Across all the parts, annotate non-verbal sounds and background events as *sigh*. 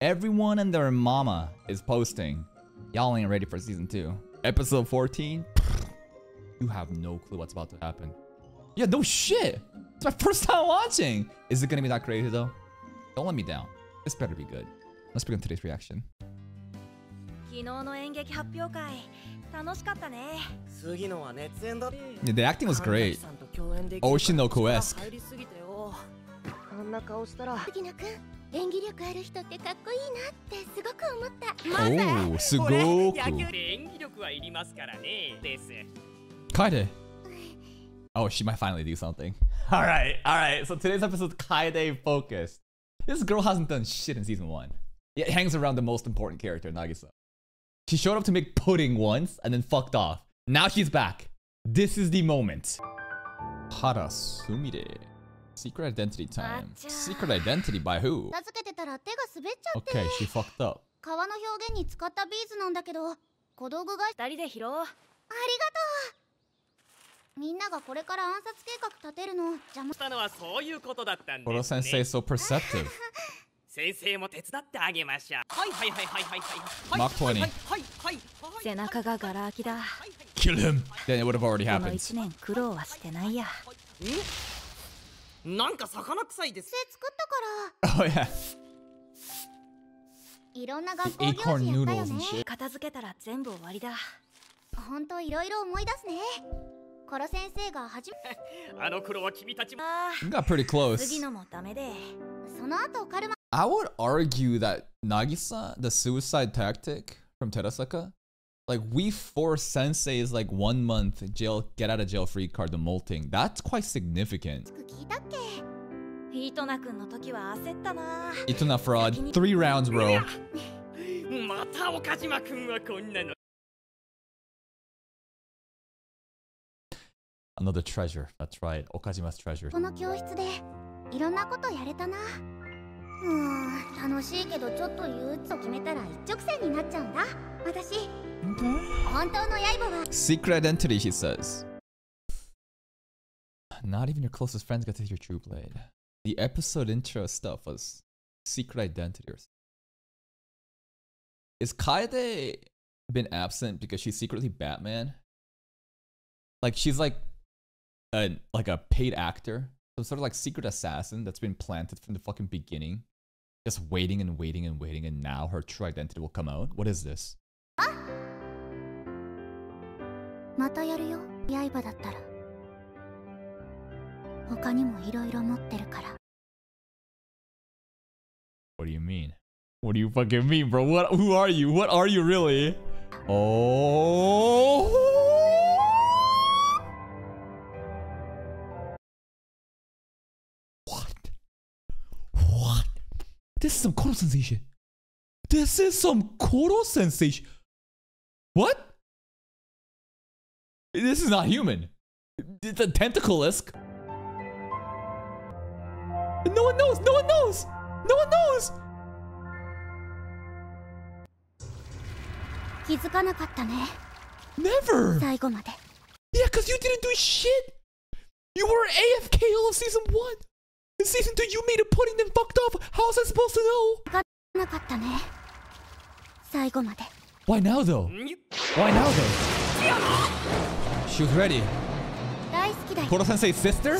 Everyone and their mama is posting. Y'all ain't ready for season 2. Episode 14? You have no clue what's about to happen. Yeah, no shit. It's my first time watching. Is it gonna be that crazy though? Don't let me down. This better be good. Let's begin today's reaction. 昨日の演劇発表会楽しかったね次のは熱演だ Yeah, the acting was 神 great. 崎さんと共演できる Oshinoko-esque. 力入りすぎてよあんな顔したら杉野くん 演技力ある人ってかっこいいなってすごく思った Oh, Sugoku. 演技力はいりますからねです Kaede. Oh, she might finally do something. *laughs* Alright, alright. So today's episode Kaede focused. This girl hasn't done shit in season one. Yet hangs around the most important character, Nagisa. She showed up to make pudding once and then fucked off. Now she's back. This is the moment. Harasumire. Secret identity time. Acha. Secret identity by who? 名付けてたら手が滑っちゃって Okay, she fucked up. 革の表現に使ったビーズなんだけど小道具がありがと二人で拾おううみんながこれから暗殺計画立てるの邪魔したのはそういうことだったん Oro ですね sensei is so perceptive. 先生も手伝ってあげましょうはいはいはいはいはいはい Mach 20. はいはいはいはい背中がガラ空きだ Kill him! Then it would have already この happened. 一年苦労はしてないや なんか魚臭いです。せ作ったから。*laughs* おや。いろんな学校行事やったよね。片付けたら全部終わりだ。本当いろいろ思い出すね。コロ先生が初め。*laughs* あの頃は君たちも。Got pretty close。次のもダメで、その後カルマ。I would argue that Nagisa. like we force Sensei's like one month jail get out of jail free card, the molting. That's quite significant. 聞いたっけイートナ君の時は焦ったな Ituna fraud, three rounds, bro. また岡島君はこんなの Another treasure. That's right. Okajima's treasure. この教室でいろんなことやれたなうーん楽しいけどちょっと憂鬱と決めたら一直線になっちゃうんだ私本当の刃は Secret identity, she says. Not even your closest friends get to your true blade. The episode intro stuff was secret identity or something. Is Kaede been absent because she's secretly Batman? Like she's like a like a paid actor, some sort of like secret assassin that's been planted from the fucking beginning, just waiting and waiting and waiting, and now her true identity will come out. What is this? またやるよ刃だったら他にもいろいろ持ってるから What do you mean? What do you fucking mean, bro? What? Who are you? What are you really? Oh. What? What? This is some Koro sensation. This is some Koro sensation. What? This is not human. It's a tentacle-esque. No one knows. No one knows. No one knows. 気づかなかったね Never. 最後まで Yeah, because you didn't do shit. You were AFK all of season one. In season two, you made a pudding then fucked off. How was I supposed to know? なかったね最後まで Why now though? ん Why now though? She was ready. Koro Sensei's sister?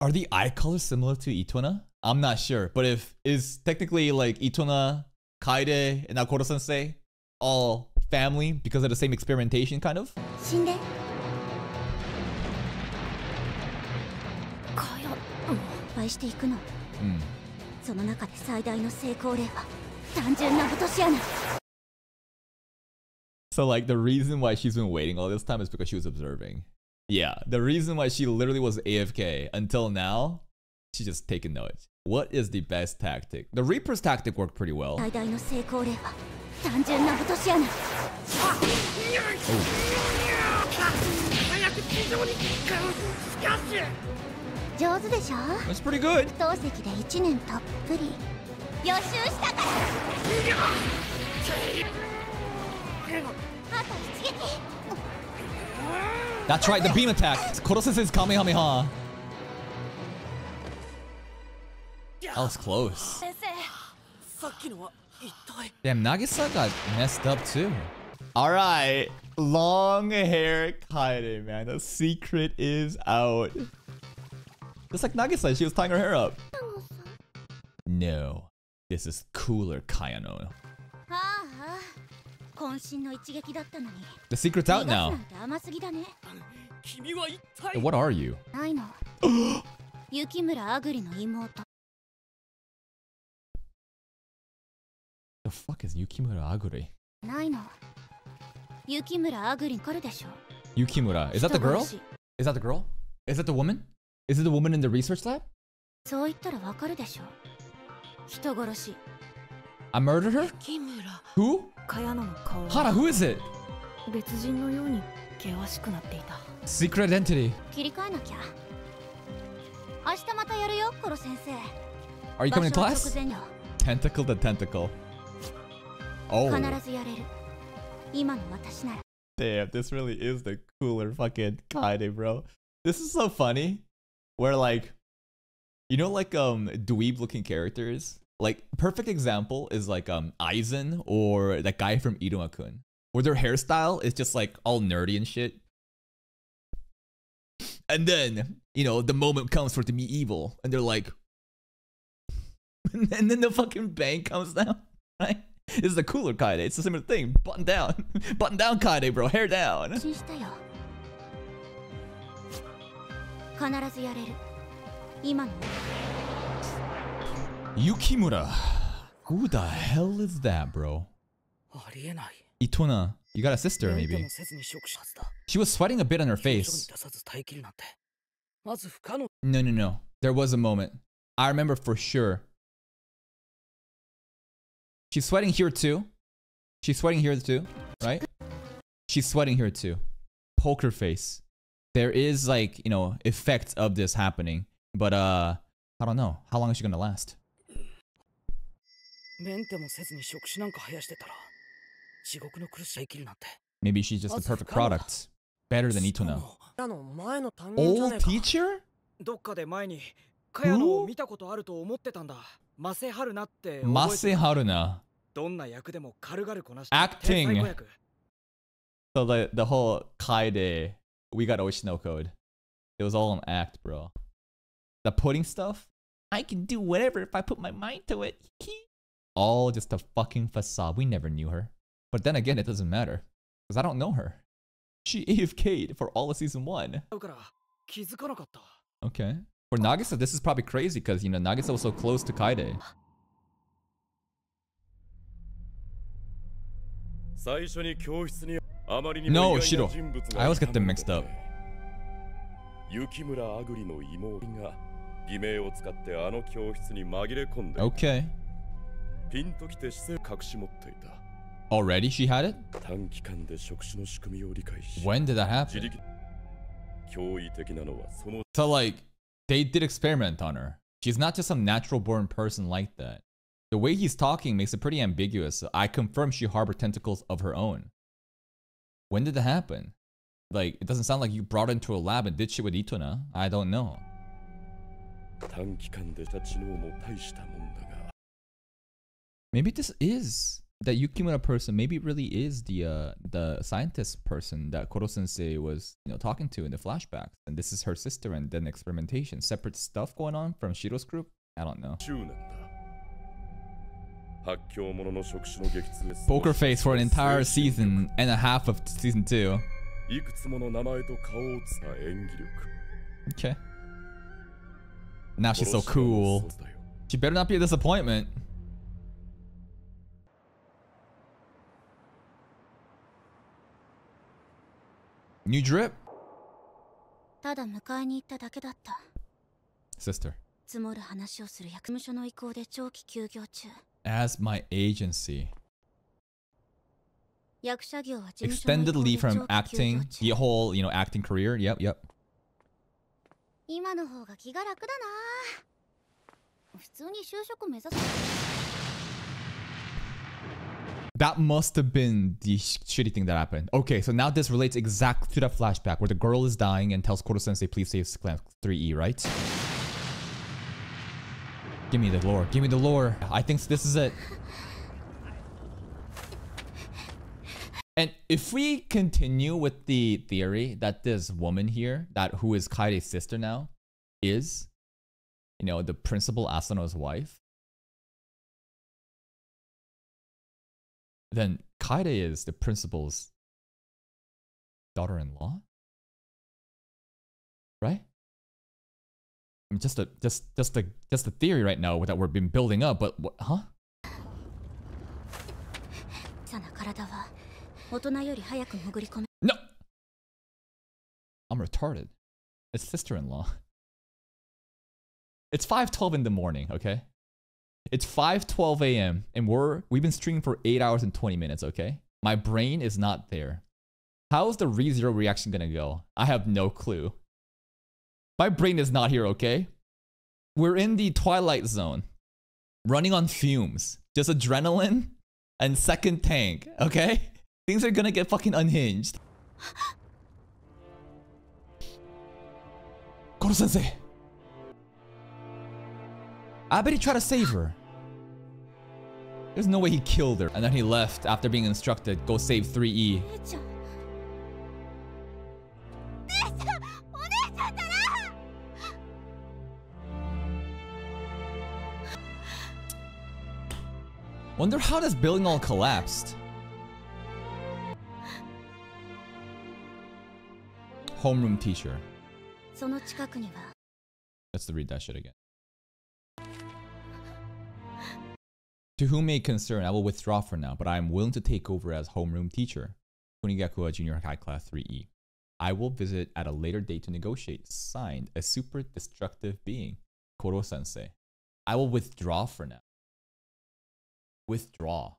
Are the eye colors similar to Itona? I'm not sure, but if is technically like Itona, Kaide, and Nakoro Sensei all family because of the same experimentation, kind of? Mm. So like the reason why she's been waiting all this time is because she was observing. Yeah, the reason why she literally was AFK until now, she's just taking notes. What is the best tactic? The Reaper's tactic worked pretty well. Oh. That's pretty good. That's right, the beam attack. Koro Sensei's Kamehameha. That was close. Damn, Nagisa got messed up too. Alright. Long hair Kaede, man. The secret is out. Just like Nagisa, she was tying her hair up. No. This is cooler, Kayano. Uh-huh. ああ渾身の一撃だったのに The secret's out 逃がすな now. んて甘すぎだね君は一体 What are you? *gasps* ないの雪村あぐりの妹 The fuck is Yukimura Aguri? ないの雪村あぐりかるでしょ Yukimura. Is that the 人 girl? 殺し Is that the girl? Is that the woman? Is it the woman in the research lab? そう言ったらわかるでしょ人殺し I murdered her? Who? Hara, who is it? Secret entity. Are you coming to class? Tentacle to tentacle. Oh. Damn, this really is the cooler fucking kaide, bro. This is so funny. Where like, you know like um dweeb looking characters? Like perfect example is like um Aizen or that guy from Iruma-kun, where their hairstyle is just like all nerdy and shit. And then you know the moment comes for it to be evil, and they're like, *laughs* and then the fucking bang comes down, *laughs* right? This is the cooler Kaede. It's a similar thing. Button down. *laughs* Button down Kaede, bro. Hair down. 安心したよ必ずやれる今の Yukimura. Who the hell is that, bro? Itona. You got a sister, maybe. She was sweating a bit on her face. No, no, no. There was a moment. I remember for sure. She's sweating here too. She's sweating here too, right? She's sweating here too. Poker face. There is like, you know, effects of this happening. But uh I don't know. How long is she gonna last? メンテもせずに触手なんか生やしてたら地獄の苦しさ生きるなんて Maybe she's just the perfect product. Better than しか Itona. もあの前の担任じゃ Old ねえか teacher? どっかで前に茅野を見たことあると思ってたんだマセハルナって覚えて Mase る Haruna. どんな役でも軽々こなして Acting 天才子役 So the the whole Kaide, we got Oshino code. It was all an act, bro. The pudding stuff, I can do whatever if I put my mind to it. all just a fucking facade. We never knew her. But then again, it doesn't matter. Because I don't know her. She *laughs* AFK'd for all of season one. だから気づかなかった Okay. For Nagisa, this is probably crazy because, you know, Nagisa was so close to Kaide. 最初に教室にあまりに No, も意外 Shiro. な人物 I が always get them mixed up. 雪村あぐりの妹が偽名を使ってあの教室に紛れ込んで Okay. Already she had it? When did that happen? So like, they did experiment on her. She's not just some natural born person like that. The way he's talking makes it pretty ambiguous. I confirm she harbored tentacles of her own. When did that happen? Like, it doesn't sound like you brought her into a lab and did shit with Itona. I don't know. Maybe this is that Yukimura person. Maybe it really is the uh, the scientist person that Koro Sensei was you know talking to in the flashbacks, and this is her sister, and then experimentation, separate stuff going on from Shiro's group. I don't know. Poker face for an entire season and a half of season two. Okay. Now she's so cool. She better not be a disappointment. New drip? ただ迎えに行っただけだった Sister. 積もる話をする役務所の意向で長期休業中 As my agency. 役者業は事務所の意 Extended 向で leave from 長期休業 acting. 中 The whole, you know, acting career. Yep, yep. 今の方が気が楽だな普通に就職目指す That must have been the sh- shitty thing that happened. Okay, so now this relates exactly to that flashback where the girl is dying and tells Koro Sensei, please save Clan 3E, right? Give me the lore. Give me the lore. I think this is it. And if we continue with the theory that this woman here, that who is Kaide's sister now, is, you know, the principal Asano's wife, then Kaide is the principal's daughter-in-law, right? I mean, just a just just a just a theory right now that we've been building up, but what, huh? 小さな体は大人より早く潜り込め No, I'm retarded. It's sister-in-law. It's 5:12 in the morning, okay? It's 5:12 a.m. and we're we've been streaming for 8 hours and 20 minutes, okay? My brain is not there. How is the ReZero reaction gonna go? I have no clue. My brain is not here, okay? We're in the twilight zone. Running on fumes. Just adrenaline and second tank, okay? Things are gonna get fucking unhinged. *gasps* Koro sensei. I bet he tried to save her. There's no way he killed her. And then he left after being instructed, go save 3E. Wonder how this building all collapsed. Homeroom teacher. Let's read that shit again. To whom may concern, I will withdraw for now, but I am willing to take over as homeroom teacher. Kunugigaoka Junior High Class 3E. I will visit at a later date to negotiate. Signed, a super destructive being. Koro sensei. I will withdraw for now. Withdraw.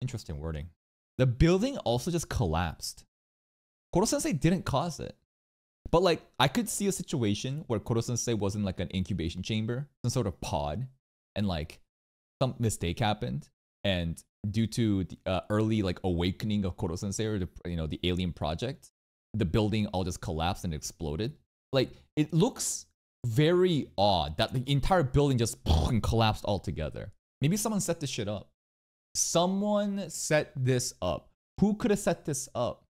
Interesting wording. The building also just collapsed. Koro sensei didn't cause it. But like, I could see a situation where Koro Sensei was in like an incubation chamber, some sort of pod, and like some mistake happened, and due to the uh, early like awakening of Koro Sensei or the you know the alien project, the building all just collapsed and exploded. Like it looks very odd that the entire building just *laughs* collapsed altogether. Maybe someone set this shit up. Someone set this up. Who could have set this up?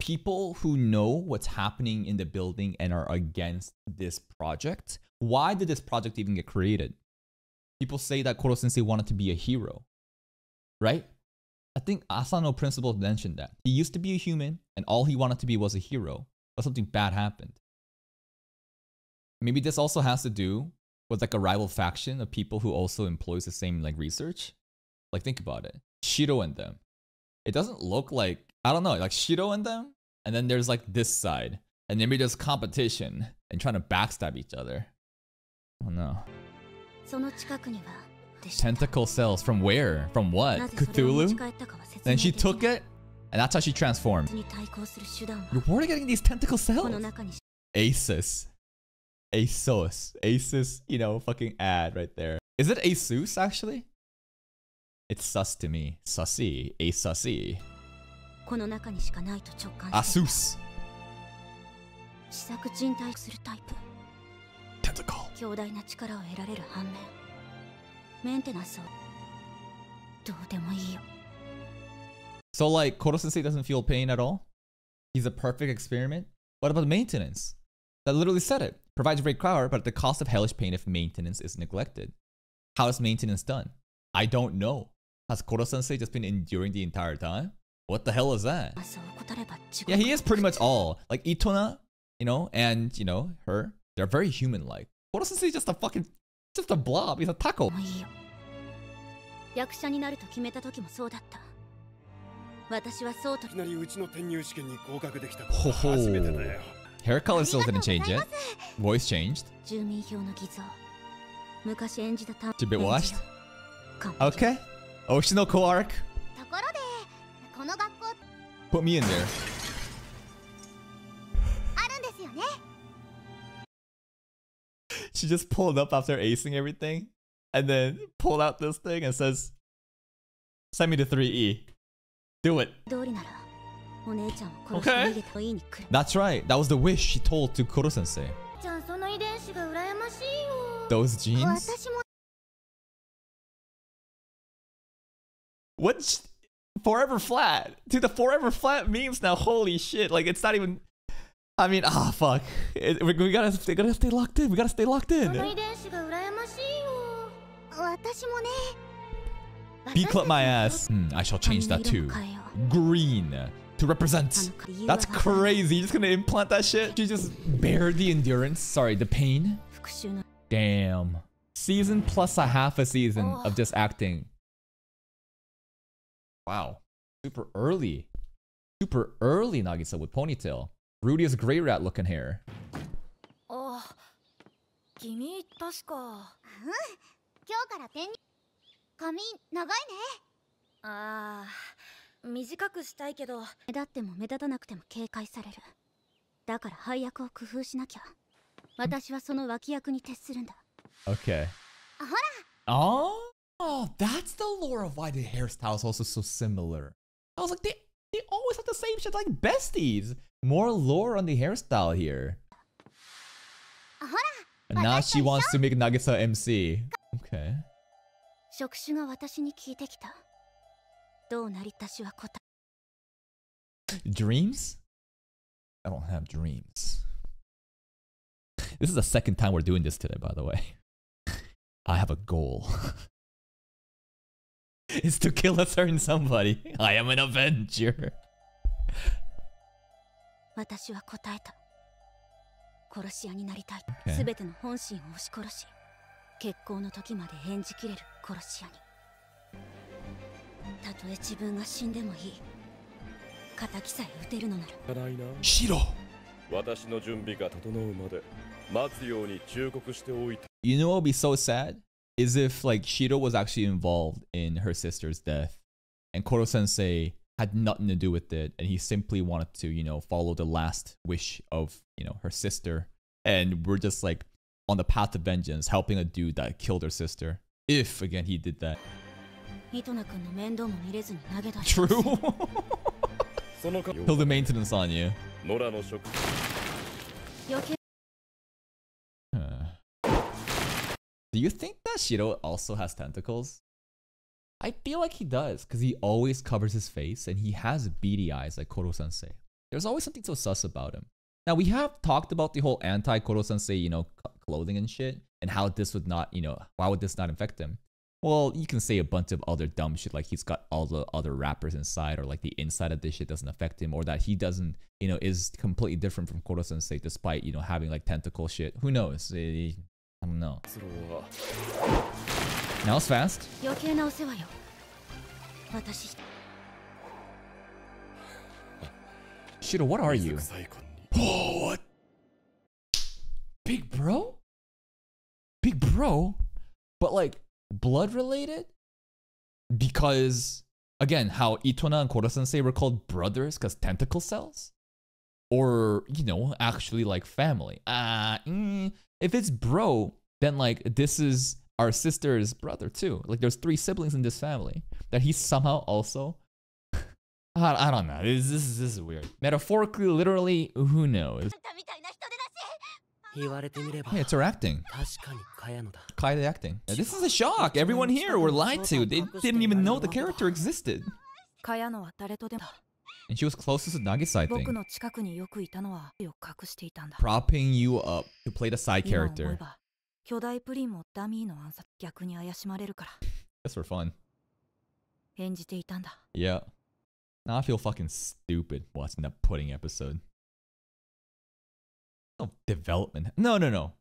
people who know what's happening in the building and are against this project. Why did this project even get created? People say that Koro Sensei wanted to be a hero, right? I think Asano Principal mentioned that. He used to be a human and all he wanted to be was a hero, but something bad happened. Maybe this also has to do with like a rival faction of people who also employs the same like research. Like think about it. Shiro and them. It doesn't look like I don't know, like Shiro and them, and then there's like this side, and maybe there's competition and trying to backstab each other. Oh no. Tentacle cells. From where? From what? Cthulhu? Then she took it, and that's how she transformed. You're already getting these tentacle cells? Asus. Asus, Asus, you know, fucking ad right there. Is it Asus, actually? It's sus to me. Sussy. Asusy. Asus. Tentacle. 強大な力を得られる反面メンテナンスをどうでもいいよ So like Koro Sensei doesn't feel pain at all? He's a perfect experiment? What about maintenance? That literally said it. Provides great power, but at the cost of hellish pain if maintenance is neglected. How is maintenance done? I don't know. Has Koro Sensei just been enduring the entire time? What the hell is that? そう怠れば地獄 Yeah, he is pretty much all. Like Itona, you know, and you know, her. They're very human like. Koro Sensei is just a fucking just a blob. He's a taco. もういいよ役者になると決めた時もそうだった私はそうといきなりうちの転入試験に合格できたほほ初めてだよ Hair color still didn't change yet. Voice changed. 住民票の偽造昔演じたた It's a bit washed. かも Okay. Oshinoko arc. ところでこの学校 Put me in there. she just pulled up after acing everything and then pulled out this thing and says, Send me to 3E. Do it. Okay. That's right. That was the wish she told to Koro sensei. Those genes? What? Forever flat. Dude, the forever flat memes now. Holy shit. Like, it's not even. I mean, ah, oh, fuck. It, we, we, gotta, we gotta stay locked in. We gotta stay locked in. B club my ass. Hmm, I shall change that too. Green to represent. That's crazy. You're just gonna implant that shit? You just bear the endurance. Sorry, the pain. Damn. Season plus a half a season of just acting. Wow. Super early. Super early Nagisa with ponytail. Rudy is gray rat looking hair. あ君確か今日からペン髪長いねあー短くしたいけど目立っても目立たなくても警戒されるだから配役を工夫しなきゃ私はその脇役に徹するんだ Okay. Oh, that's the lore of why the hairstyles also so similar. I was like, they, they always have the same shit like besties. More lore on the hairstyle here. あほ And now she wants to make Nagisa MC. Okay. 職種が私に聞いてきたどうなり私は答 Dreams? I don't have dreams. This is the second time we're doing this today, by the way. *laughs* I have a goal. *laughs* it's to kill a certain somebody. *laughs* I am an Avenger. 私は答えた殺し屋になりたい Okay. すべての本心を押し殺し結婚の時まで演じきれる殺し屋にたとえ自分が死んでもいい敵さえ撃てるのならないな Shiro! 私の準備が整うまで待つように忠告しておいた You know what would be so sad? Is if like Shiro was actually involved in her sister's death and Koro sensei had nothing to do with it and he simply wanted to you know follow the last wish of you know her sister. And we're just like on the path of vengeance helping a dude that killed her sister if again he did that. True. Kill the maintenance on you. Do you think that Shiro also has tentacles? I feel like he does, because he always covers his face and he has beady eyes like Koro sensei. There's always something so sus about him. Now, we have talked about the whole anti Koro sensei, you know, clothing and shit, and how this would not, you know, why would this not infect him? Well, you can say a bunch of other dumb shit like he's got all the other rappers inside, or like the inside of this shit doesn't affect him, or that he doesn't, you know, is completely different from Koro sensei despite, you know, having like tentacle shit. Who knows? Eh, I don't know. Now it's fast. Shiro, what are you? Oh, what? Big bro? Big bro? But like, blood related? Because, again, how Itona and Koro-sensei were called brothers because tentacle cells? Or, you know, actually like family? Uh, mm, if it's bro, then like this is our sister's brother too. Like there's three siblings in this family that he somehow also. *laughs* I, I don't know. This, this is this is weird. Metaphorically, literally, who knows? Hey, it's her acting. Kaede acting. This is a shock. Everyone here were lied to. They didn't even know the character existed. And she was closest to Nagisa, I think. Propping you up to play the side character. ば巨大プリンもダミーの暗殺逆に怪しまれるから Just for fun. 演じていたんだ Yeah. Now I feel fucking stupid watching that pudding episode. No development. No, no, no.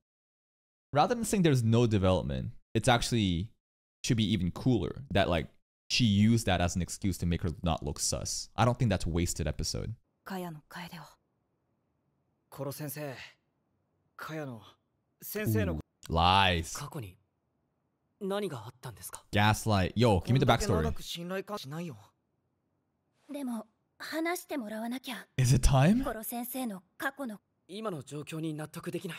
Rather than saying there's no development, it's actually should be even cooler that like she used that as an excuse to make her not look sus. I don't think that's a wasted episode. 茅野楓を殺先生茅野先生の Ooh, lies. 過去に何があったんですか Gaslight. Yo, give me the こんだけ backstory. 長く信頼感しないよでも話してもらわなきゃ Is it time? コロ先生の過去の今の状況に納得できない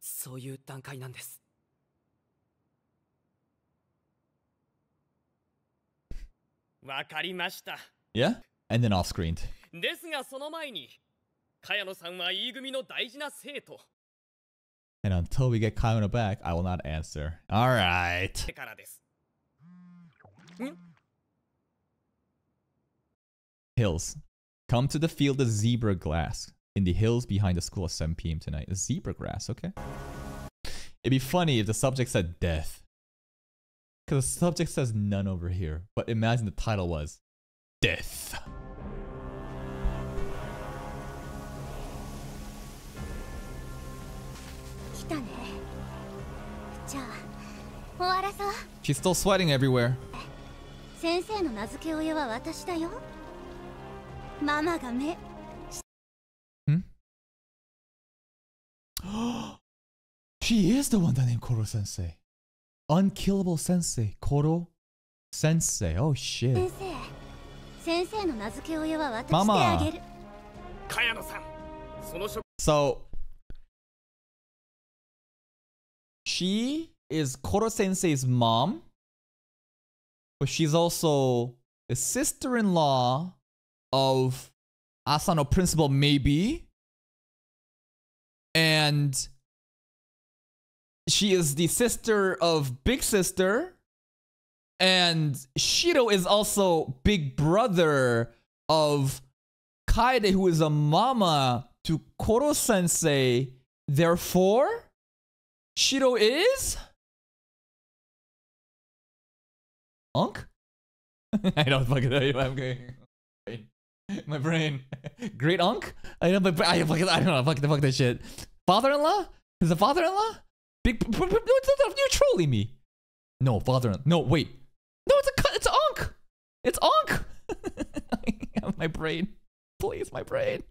そういう段階なんですわかりました。 Yeah? And then off screened. ですがその前に、茅野さんは E 組の大事な生徒。 and until we get Kayano back, I will not answer. Alright. Hills. Come to the field of zebra grass in the hills behind the school at 7 p.m. tonight. Zebra grass, okay. It'd be funny if the subject said death. Because the subject says none over here. But imagine the title was Death. She's still sweating everywhere. 先生の名付け親は私だよママが目 *gasps* She is the one that named Koro Sensei. Unkillable Sensei. Koro Sensei. Oh 先 shit. 生先生の名付け親は私でママあげる茅野さんその職 So she is Koro Sensei's mom, but she's also the sister-in-law of Asano principal maybe. And she is the sister of big sister. And Shiro is also big brother of Kaede, who is a mama to Koro sensei. Therefore, Shiro is. Onk? *laughs* I don't fucking know what I'm going. My brain. *laughs* Great Onk? I don't, I, fucking, I don't know. Fuck, the fuck that shit. Father in law? Is the father in law? Big. You're trolling me. No, father-in-law. No, wait. No, it's a It's Onk. It's Onk. *laughs* my brain. Please, my brain.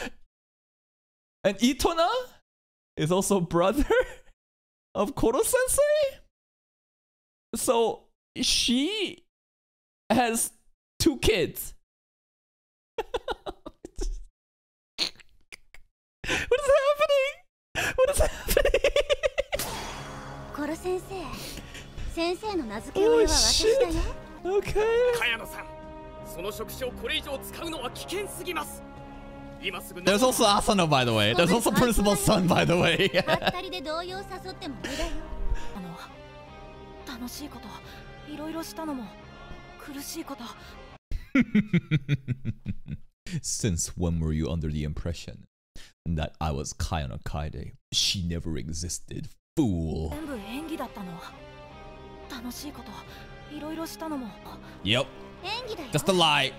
*gasps* and Itona is also brother of Koro sensei? So she has two kids. *laughs* what is happening? What is happening? コロ先生先生の名付け親は私だよ okay. 茅野さんその職種をこれ以上使うのは危険すぎます今すぐ There's also Asano, by the way. There's also Principal's son, by the way. *laughs* 楽しいこといろいろしたのも苦しいこと Since when were you under the impression that I was Kayano Kaide? She never existed, fool. 全部演技だったの楽しいこといろいろしたのも Yep, 演技だよ just a lie.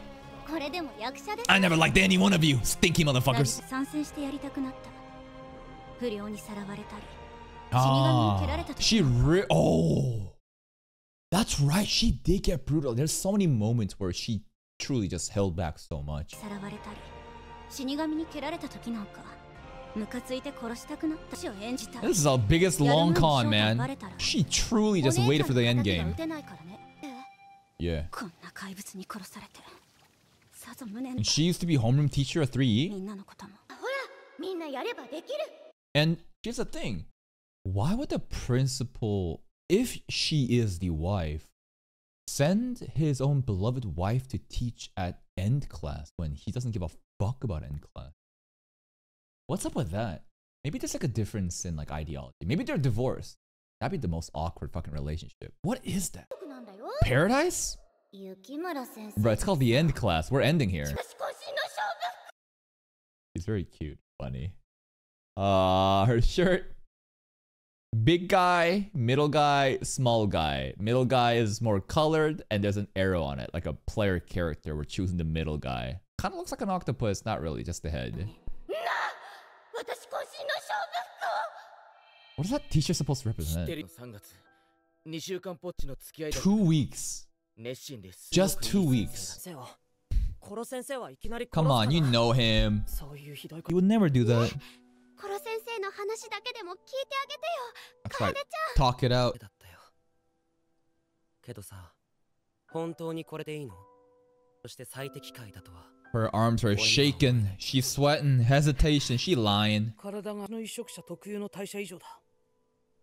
これでも役者です I never liked any one of you, stinky 何 motherfuckers. か参戦してやりたくなった不良にさらわれたり Ah, 死神に蹴られた時 she re- oh, that's right. She did get brutal. There's so many moments where she truly just held back so much. さらわれたり死神に蹴られた時なんかムカついて殺したくなった死を演じた This is our biggest long con, man. She truly just waited for the end お姉ちゃん game. の敵が撃てないからねええ Yeah. こんな怪物に殺されてさぞ無念 And she used to be homeroom teacher at 3E. みんなのこともほらみんなやればできる And here's the thing why would the principal, if she is the wife, send his own beloved wife to teach at end class when he doesn't give a fuck about end class. What's up with that? Maybe there's like a difference in like ideology. Maybe they're divorced. That'd be the most awkward fucking relationship. What is that? Paradise? Bro, it's called the end class. We're ending here. He's very cute, funny. Uh, her shirt big guy, middle guy, small guy. Middle guy is more colored and there's an arrow on it, like a player character. We're choosing the middle guy. Kind of looks like an octopus, not really, just the head. What is that T-shirt supposed to represent? Two weeks. Just two weeks. Come on, you know him. He would never do that. 生の話だけでも聞いてあげてよ That's right. Talk it out. とだったよけどさ本当にこれでいいのそして最適解だとは Her arms are shaking. She's sweating. Hesitation. She lying. 体があの移植者特有の代謝異常だ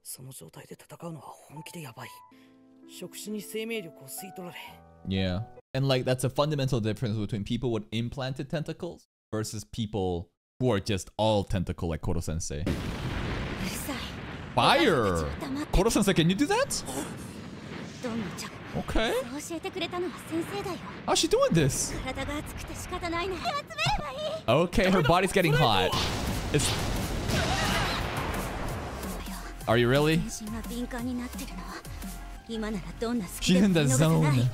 その状態で戦うのは本気でやばい触手に生命力を吸い取られ Yeah. And like that's a fundamental difference between people with implanted tentacles versus people who are just all tentacle like Koro sensei. Fire! Koro sensei, can you do that? Okay. How's oh, she doing this? Okay, her body's getting hot. It's... Are you really? She's in the zone.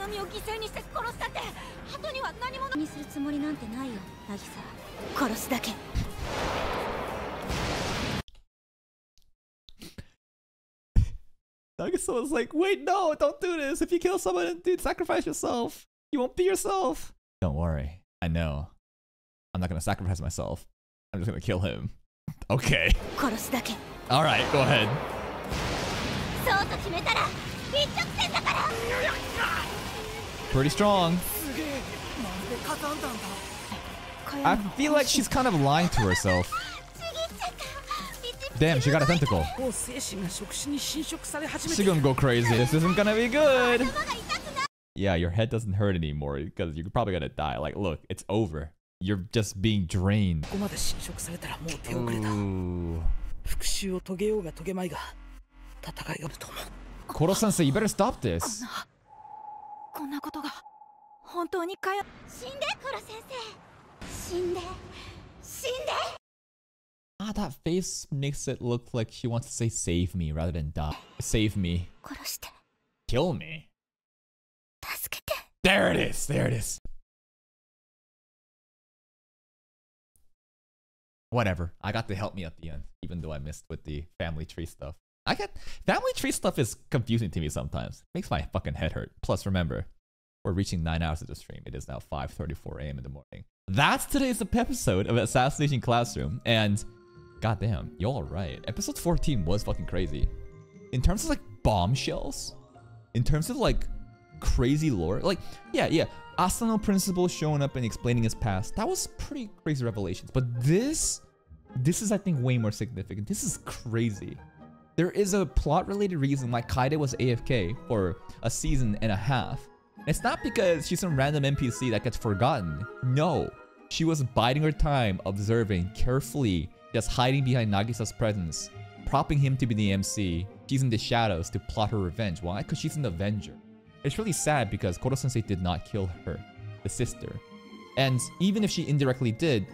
ない zone. 僕も学習したんだ自分の身を犠牲にして殺したって後には何もにするつもりなんてないよ渚殺すだけ Nagisa was like, wait, no, don't do this. If you kill someone, dude, sacrifice yourself. You won't be yourself. Don't worry. I know. I'm not gonna sacrifice myself. I'm just gonna kill him. Okay. 殺すだけ Alright, go ahead. そうと決めたら一直線だから Pretty strong. I feel like she's kind of lying to herself. Damn, she got a tentacle. She's gonna go crazy. This isn't gonna be good. Yeah, your head doesn't hurt anymore because you're probably gonna die. Like, look, it's over. You're just being drained. Ooh. Koro-sensei, you better stop this. こんなことが本当にかよ死んで黒先生死んで死んで Ah, that face makes it look like she wants to say save me rather than die. Save me. Kill me. There it is. There it is. Whatever. I got to help me at the end, even though I missed with the family tree stuff. I get family tree stuff is confusing to me sometimes. Makes my fucking head hurt. Plus, remember, we're reaching nine hours of the stream. It is now 5:34 a.m. in the morning. That's today's episode of Assassination Classroom, and goddamn, y'all right. Episode 14 was fucking crazy. In terms of like bombshells, in terms of like crazy lore, like yeah, yeah, Asano Principal showing up and explaining his past. That was pretty crazy revelations. But this, this is I think way more significant. This is crazy. There is a plot-related reason why Kaide was AFK for a season and a half. It's not because she's some random NPC that gets forgotten. No, she was biding her time, observing carefully, just hiding behind Nagisa's presence, propping him to be the MC. She's in the shadows to plot her revenge. Why? Because she's an Avenger. It's really sad because Koro Sensei did not kill her, the sister. And even if she indirectly did,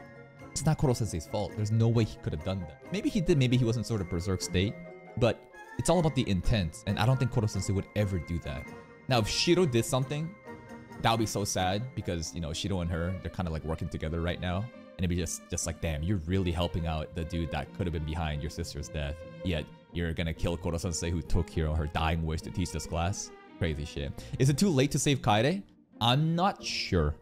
it's not Koro Sensei's fault. There's no way he could have done that. Maybe he did, maybe he was in sort of berserk state, but it's all about the intent, and I don't think Koro Sensei would ever do that. Now, if Shiro did something, that would be so sad because, you know, Shiro and her, they're kind of like working together right now. And it'd be just, just like, damn, you're really helping out the dude that could have been behind your sister's death. Yet, you're gonna kill Koro Sensei who took, know, her dying wish to teach this class. Crazy shit. Is it too late to save Kaede? I'm not sure.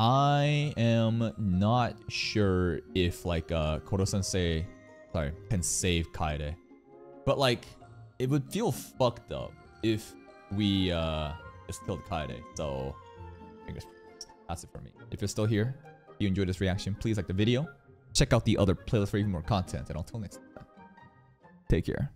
I am not sure if like uh Koro Sensei sorry can save Kaede. But like it would feel fucked up if we uh just killed Kaede. So fingers crossed. That's it for me. If you're still here, if you enjoyed this reaction, please like the video. Check out the other playlist for even more content. And until next time, take care.